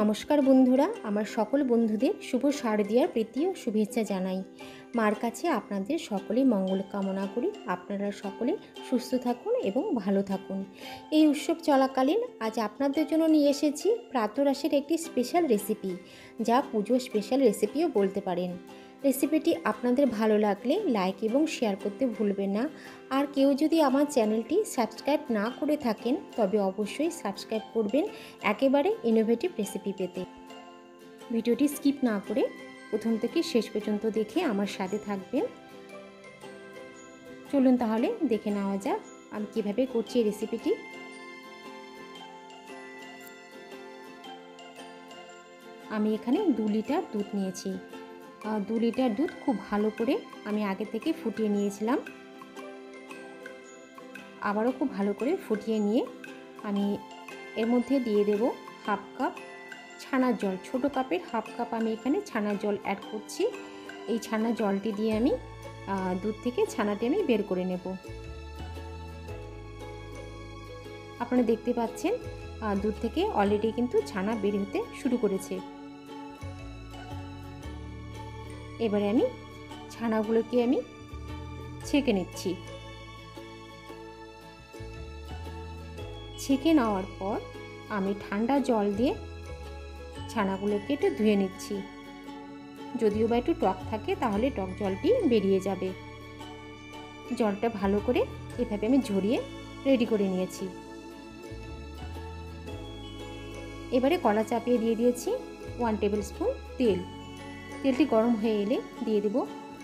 নমস্কার বন্ধুরা, আমার সকল বন্ধুদের শুভ শারদীয়ার প্রীতি ও শুভেচ্ছা জানাই। মার কাছে আপনাদের সকলে মঙ্গল কামনা করি। আপনারা সকলে সুস্থ থাকুন এবং ভালো থাকুন। এই উৎসব চলাকালীন আজ আপনাদের জন্য নিয়ে এসেছি প্রাতরাসের একটি স্পেশাল রেসিপি যা পুজো স্পেশাল রেসিপিও বলতে পারেন। রেসিপিটি আপনাদের ভালো লাগলে লাইক এবং শেয়ার করতে ভুলবেন না। আর কেউ যদি আমার চ্যানেলটি সাবস্ক্রাইব না করে থাকেন, তবে অবশ্যই সাবস্ক্রাইব করবেন একেবারে ইনোভেটিভ রেসিপি পেতে। ভিডিওটি স্কিপ না করে প্রথম থেকে শেষ পর্যন্ত দেখে আমার সাথে থাকবেন। চলুন তাহলে দেখে নেওয়া যাক আমি কীভাবে করছি এই রেসিপিটি আমি এখানে দু লিটার দুধ নিয়েছি। দু লিটার দুধ খুব ভালো করে আমি আগে থেকে ফুটিয়ে নিয়েছিলাম। আবারও খুব ভালো করে ফুটিয়ে নিয়ে আমি এর মধ্যে দিয়ে দেব হাফ কাপ ছানার জল, ছোট কাপের হাফ কাপ আমি এখানে ছানার জল অ্যাড করছি। এই ছানার জলটি দিয়ে আমি দুধ থেকে ছানাটি আমি বের করে নেব। আপনারা দেখতে পাচ্ছেন দুধ থেকে অলরেডি কিন্তু ছানা বের হতে শুরু করেছে। এবারে আমি ছানাগুলোকে আমি ছেঁকে নিচ্ছি। ছেঁকে নেওয়ার পর আমি ঠান্ডা জল দিয়ে ছানাগুলোকে একটু ধুয়ে নিচ্ছি। যদিও বা একটু টক থাকে, তাহলে টক জলটি বেরিয়ে যাবে। জলটা ভালো করে এভাবে আমি ঝরিয়ে রেডি করে নিয়েছি। এবারে কলা চাপিয়ে দিয়ে দিয়েছি ওয়ান টেবিল স্পুন তেল। তেলটি গরম হয়ে এলে দিয়ে দেব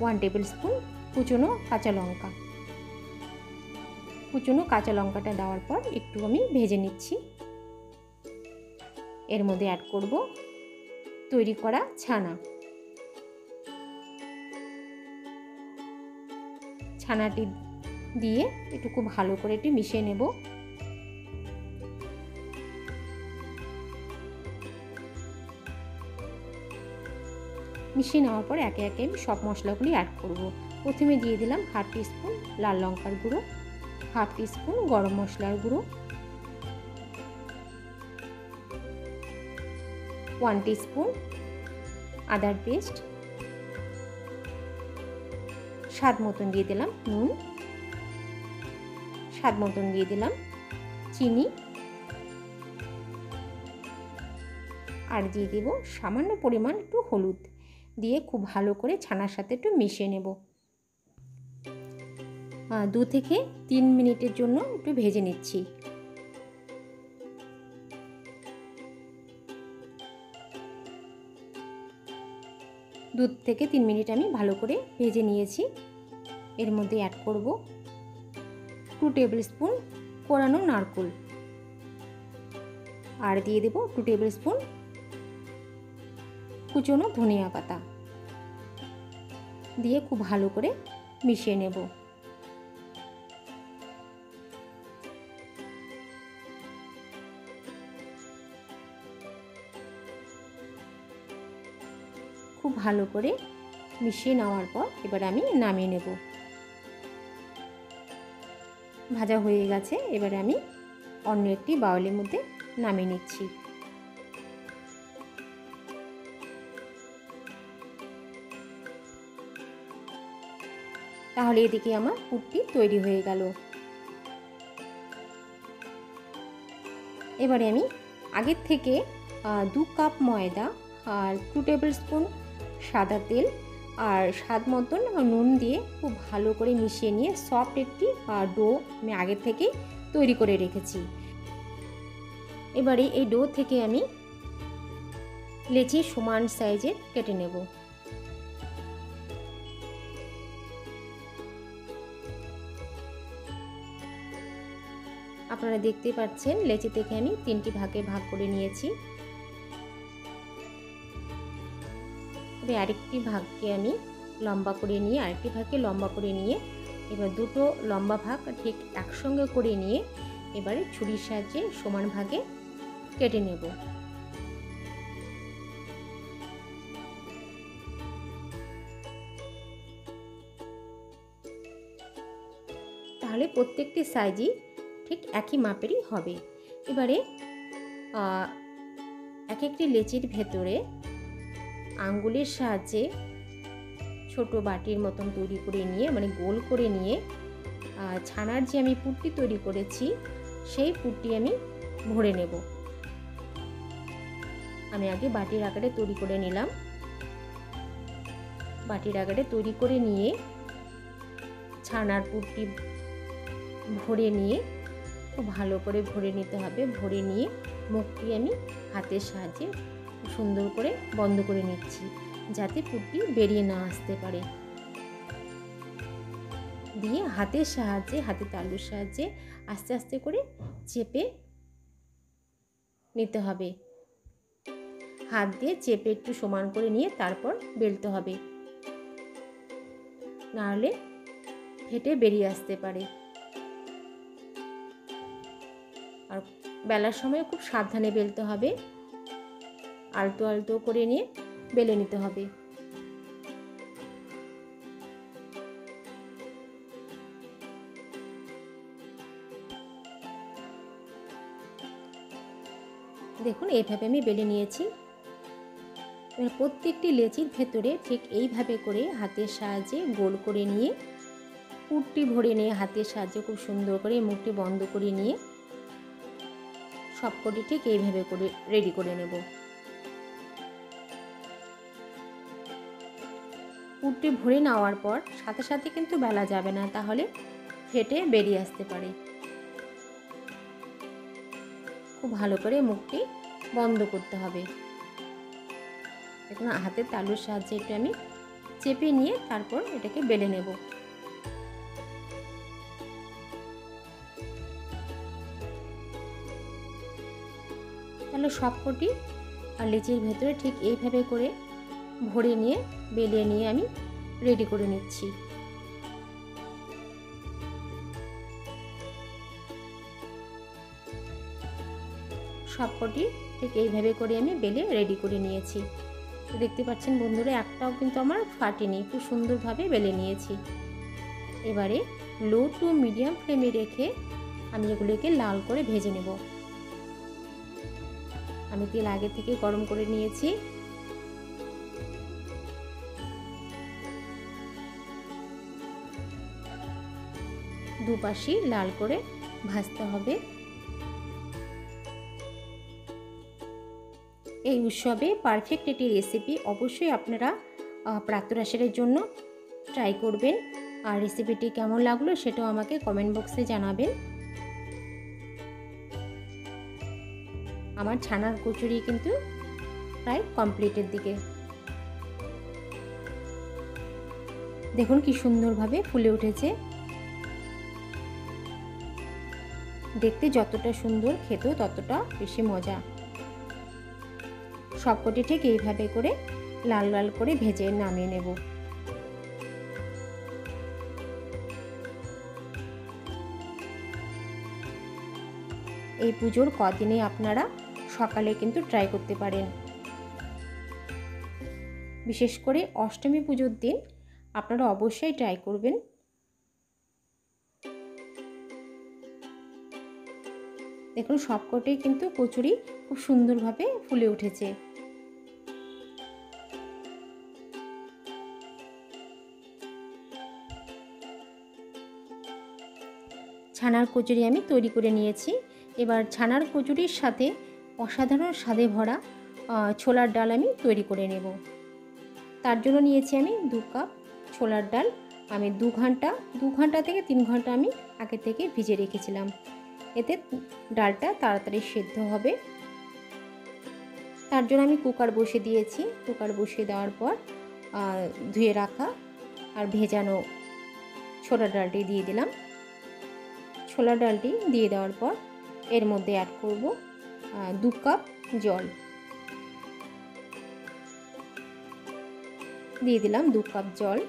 ওয়ান টেবিল স্পুন কুচনো কাঁচা লঙ্কা। কুচনো কাঁচা লঙ্কাটা দেওয়ার পর একটু আমি ভেজে নিচ্ছি। এর মধ্যে অ্যাড করব তৈরি করা ছানা। ছানাটি দিয়ে একটু খুব ভালো করে একটু মিশিয়ে নেব। মিশিয়ে নেওয়ার পর একে একে আমি সব মশলাগুলি অ্যাড করব। প্রথমে দিয়ে দিলাম হাফ টিস্পুন লাল লঙ্কার গুঁড়ো, হাফ টিস্পুন গরম মশলার গুঁড়ো ওয়ান টিস্পুন আদার পেস্ট স্বাদ মতন দিয়ে দিলাম নুন, স্বাদ মতন দিয়ে দিলাম চিনি, আর দিয়ে দেব সামান্য পরিমাণ একটু হলুদ। দিয়ে খুব ভালো করে ছানার সাথে একটু মিশিয়ে নেব। দু থেকে তিন মিনিটের জন্য একটু ভেজে নিচ্ছি। দু থেকে তিন মিনিট আমি ভালো করে ভেজে নিয়েছি। এর মধ্যে অ্যাড করব টু টেবিল স্পুন কোরানো নারকোল। আর দিয়ে দেব টু টেবিল স্পুন কুচনো ধনিয়া পাতা। দিয়ে খুব ভালো করে মিশিয়ে নেব। খুব ভালো করে মিশিয়ে নেওয়ার পর এবার আমি নামিয়ে নেব। ভাজা হয়ে গেছে, এবারে আমি অন্য একটি বাউলের মধ্যে নামিয়ে নিচ্ছি। তাহলে এদিকে আমার পুরটি তৈরি হয়ে গেল। এবারে আমি আগের থেকে দু কাপ ময়দা আর টু টেবিল স্পুন সাদা তেল আর স্বাদ মতন নুন দিয়ে খুব ভালো করে মিশিয়ে নিয়ে সফট একটি ডো আমি আগের থেকে তৈরি করে রেখেছি। এবারে এই ডো থেকে আমি লেচি সমান সাইজের কেটে নেব। আপনারা দেখতে পাচ্ছেন, লেচি থেকে আমি তিনটি ভাগে ভাগ করে নিয়েছি। তবে আরেকটি ভাগকে আমি লম্বা করে নিয়ে, আরেকটি ভাগকে লম্বা করে নিয়ে, এবার দুটো লম্বা ভাগ ঠিক একসঙ্গে করে নিয়ে, এবারে ছুরির সাহায্যে সমান ভাগে কেটে নেব। তাহলে প্রত্যেকটি সাইজই ঠিক একই মাপেরই হবে। এবারে এক একটি লেচির ভেতরে আঙ্গুলের সাহায্যে ছোট বাটির মতন তৈরি করে নিয়ে মানে গোল করে নিয়ে ছানার যে আমি পুটটি তৈরি করেছি, সেই পুটটি আমি ভরে নেব। আমি আগে বাটির আকারে তৈরি করে নিলাম। বাটির আকারে তৈরি করে নিয়ে, ছানার পুরটি ভরে নিয়ে খুব ভালো করে ভরে নিতে হবে। ভরে নিয়ে মুখটি আমি হাতের সাহায্যে সুন্দর করে বন্ধ করে নিচ্ছি যাতে পুরটি বেরিয়ে না আসতে পারে। দিয়ে হাতের সাহায্যে, হাতের তালুর সাহায্যে আস্তে আস্তে করে চেপে নিতে হবে। হাত দিয়ে চেপে একটু সমান করে নিয়ে তারপর বেলতে হবে। নাহলে ফেটে বেরিয়ে আসতে পারে। বেলার সময় খুব সাবধানে বেলতে হবে। আলতো আলতো করে নিয়ে বেলে নিতে হবে। দেখুন, এইভাবে আমি বেলে নিয়েছি। প্রত্যেকটি লেচির ভেতরে ঠিক এইভাবে করে হাতের সাহায্যে গোল করে নিয়ে পুরটি ভরে নিয়ে হাতের সাহায্যে খুব সুন্দর করে মুখটি বন্ধ করে নিয়ে সবকটি ঠিক এইভাবে করে রেডি করে নেব। পুরটি ভরে নেওয়ার পর সাথে সাথে কিন্তু বেলা যাবে না, তাহলে ফেটে বেরিয়ে আসতে পারে। খুব ভালো করে মুখটি বন্ধ করতে হবে। দেখুন হাতের তালুর সাহায্যে একটু আমি চেপে নিয়ে তারপর এটাকে বেলে নেব। তাহলে সবকটি আর লিচির ভেতরে ঠিক এইভাবে করে ভরে নিয়ে, বেলে নিয়ে আমি রেডি করে নিচ্ছি। সবকটি ঠিক এইভাবে করে আমি বেলে রেডি করে নিয়েছি। দেখতে পাচ্ছেন বন্ধুরা, একটাও কিন্তু আমার ফাটেনি, খুব সুন্দরভাবে বেলে নিয়েছি। এবারে লো টু মিডিয়াম ফ্লেমে রেখে আমি এগুলোকে লাল করে ভেজে নেব। আমি তেল আগে থেকে গরম করে নিয়েছি। দুপাশি লাল করে ভাজতে হবে। এই উৎসবে পারফেক্ট একটি রেসিপি অবশ্যই আপনারা প্রাতরাশের জন্য ট্রাই করবেন। আর রেসিপিটি কেমন লাগল সেটাও আমাকে কমেন্ট বক্সে জানাবেন। আমার ছানার কচুরি কিন্তু প্রায় কমপ্লিটের দিকে। দেখুন কি সুন্দরভাবে ফুলে উঠেছে। দেখতে যতটা সুন্দর খেতেও ততটা বেশি মজা। সবকটি ঠিক এইভাবে করে লাল লাল করে ভেজে নামিয়ে নেব। এই পুজোর কদিনে আপনারা সকালে কিন্তু ট্রাই করতে পারেন বিশেষ করে অষ্টমী পুজোর দিন আপনারা অবশ্যই ট্রাই করবেন। দেখুন সবকটাই কিন্তু কচুরি খুব সুন্দরভাবে ফুলে উঠেছে। ছানার কচুরি আমি তৈরি করে নিয়েছি। এবার ছানার কচুরির সাথে অসাধারণ স্বাদে ভরা ছোলার ডাল আমি তৈরি করে নেব। তার জন্য নিয়েছি আমি দু কাপ ছোলার ডাল। আমি দু ঘণ্টা দু ঘণ্টা থেকে তিন ঘণ্টা আমি আগে থেকে ভিজে রেখেছিলাম। এতে ডালটা তাড়াতাড়ি সেদ্ধ হবে। তার জন্য আমি কুকার বসে দিয়েছি। কুকার বসিয়ে দেওয়ার পর ধুয়ে রাখা আর ভেজানো ছোলার ডালটি দিয়ে দিলাম। ছোলার ডালটি দিয়ে দেওয়ার পর এর মধ্যে অ্যাড করব দু কাপ জল। দিয়ে দিলাম দু কাপ জল।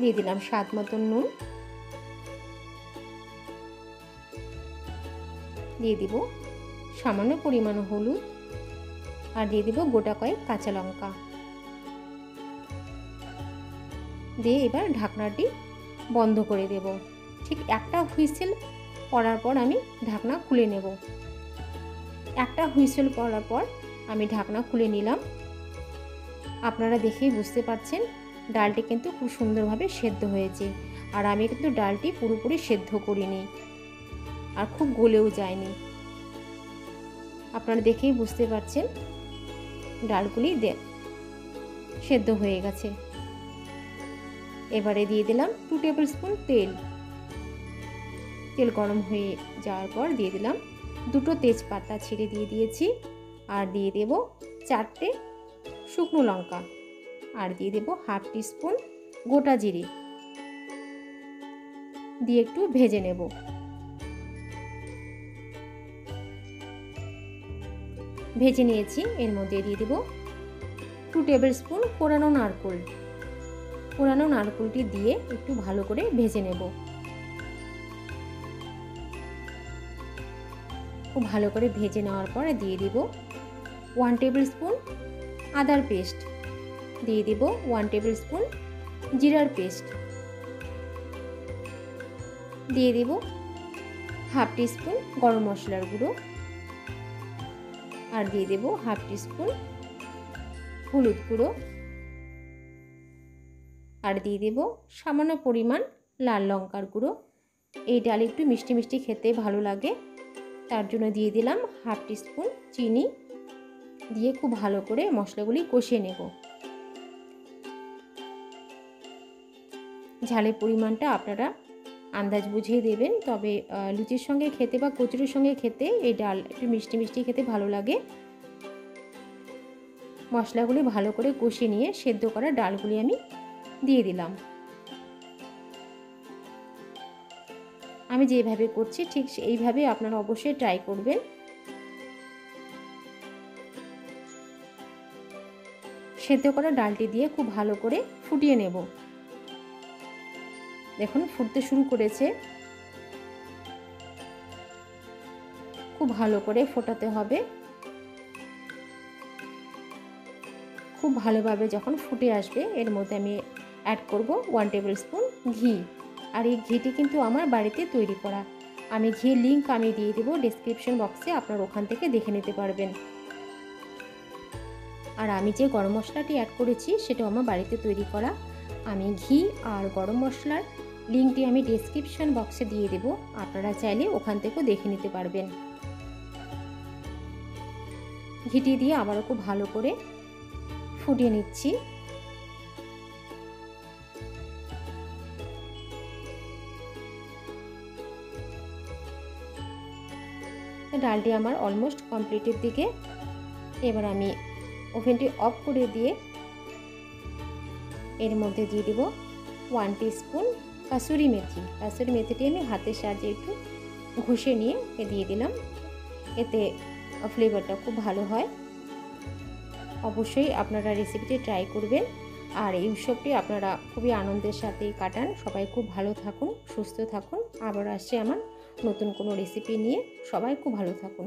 দিয়ে দিলাম স্বাদ মতন নুন। দিয়ে দিব সামান্য পরিমাণ হলুদ। আর দিয়ে দিব গোটা কয়েক কাঁচা লঙ্কা। দিয়ে এবার ঢাকনাটি বন্ধ করে দেব। ঠিক একটা হুইসেল পড়ার পর আমি ঢাকনা খুলে নেব। একটা হুইসেল পড়ার পর আমি ঢাকনা খুলে নিলাম। আপনারা দেখেই বুঝতে পারছেন, ডালটি কিন্তু খুব সুন্দরভাবে সেদ্ধ হয়েছে। আর আমি কিন্তু ডালটি পুরোপুরি সেদ্ধ করিনি আর খুব গলেও যায়নি। আপনারা দেখেই বুঝতে পারছেন, ডালগুলি সেদ্ধ হয়ে গেছে। এবারে দিয়ে দিলাম টু টেবিল স্পুন তেল। তেল গরম হয়ে যাওয়ার পর দিয়ে দিলাম দুটো তেজপাতা ছিঁড়ে দিয়ে দিয়েছি আর দিয়ে দেব চারটে শুকনো লঙ্কা। আর দিয়ে দেব হাফ টিস্পুন গোটা জিরে। দিয়ে একটু ভেজে নেব। ভেজে নিয়েছি, এর মধ্যে দিয়ে দেব টু টেবিল স্পুন পোড়ানো নারকোল। পোড়ানো নারকোলটি দিয়ে একটু ভালো করে ভেজে নেব। খুব ভালো করে ভেজে নেওয়ার পরে দিয়ে দিব ওয়ান টেবিল স্পুন আদার পেস্ট দিয়ে দিব ওয়ান টেবিল স্পুন জিরার পেস্ট দিয়ে দিব হাফ টিস্পুন গরম মশলার গুঁড়ো। আর দিয়ে দেব হাফ টিস্পুন হলুদ গুঁড়ো। আর দিয়ে দেব সামান্য পরিমাণ লাল লঙ্কার গুঁড়ো। এই ডাল একটু মিষ্টি মিষ্টি খেতে ভালো লাগে। তার জন্য দিয়ে দিলাম হাফ টিস্পুন চিনি। দিয়ে খুব ভালো করে মশলাগুলি কষিয়ে নেব। ঝালের পরিমাণটা আপনারা আন্দাজ বুঝিয়ে দেবেন, তবে লুচির সঙ্গে খেতে বা কচুরির সঙ্গে খেতে এই ডাল একটু মিষ্টি মিষ্টি খেতে ভালো লাগে। মশলাগুলি ভালো করে কষিয়ে নিয়ে সেদ্ধ করা ডালগুলি আমি দিয়ে দিলাম। আমি যেভাবে করছি, ঠিক এইভাবে আপনারা অবশ্যই ট্রাই করবেন। সেদ্ধ করা ডালটি দিয়ে খুব ভালো করে ফুটিয়ে নেব। দেখুন, ফুটতে শুরু করেছে। খুব ভালো করে ফোটাতে হবে। খুব ভালোভাবে যখন ফুটে আসবে, এর মধ্যে আমি অ্যাড করব ওয়ান টেবিল স্পুন ঘি। আর এই ঘিটি কিন্তু আমার বাড়িতে তৈরি করা। আমি ঘি লিঙ্ক আমি দিয়ে দেবো ডিসক্রিপশন বক্সে আপনার ওখান থেকে দেখে নিতে পারবেন। আর আমি যে গরম মশলাটি অ্যাড করেছি, সেটাও আমার বাড়িতে তৈরি করা। আমি ঘি আর গরম মশলার লিঙ্কটি আমি ডিসক্রিপশন বক্সে দিয়ে দেব। আপনারা চাইলে ওখান থেকেও দেখে নিতে পারবেন। ঘিটি দিয়ে আবারও খুব ভালো করে ফুটিয়ে নিচ্ছি। ডালটি আমার অলমোস্ট কমপ্লিটের দিকে। এবার আমি ওভেনটি অফ করে দিয়ে এর মধ্যে দিয়ে দেব ওয়ান স্পুন কাসুরি মেথি। কাসুরি মেথিটি আমি হাতের সাহায্যে একটু ঘষে নিয়ে দিয়ে দিলাম। এতে ফ্লেভারটা খুব ভালো হয়। অবশ্যই আপনারা রেসিপিটি ট্রাই করবেন। আর এই উৎসবটি আপনারা খুবই আনন্দের সাথেই কাটান। সবাই খুব ভালো থাকুন, সুস্থ থাকুন। আবার আসছে আমার নতুন কোনো রেসিপি নিয়ে সবাই খুব ভালো থাকুন।